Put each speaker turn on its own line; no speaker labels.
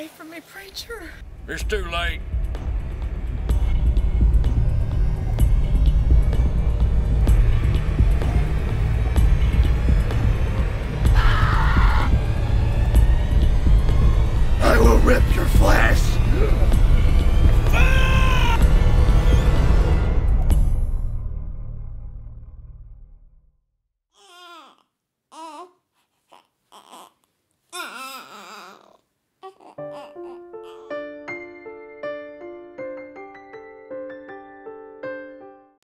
away from me, preacher.
It's too late. I will rip your flesh!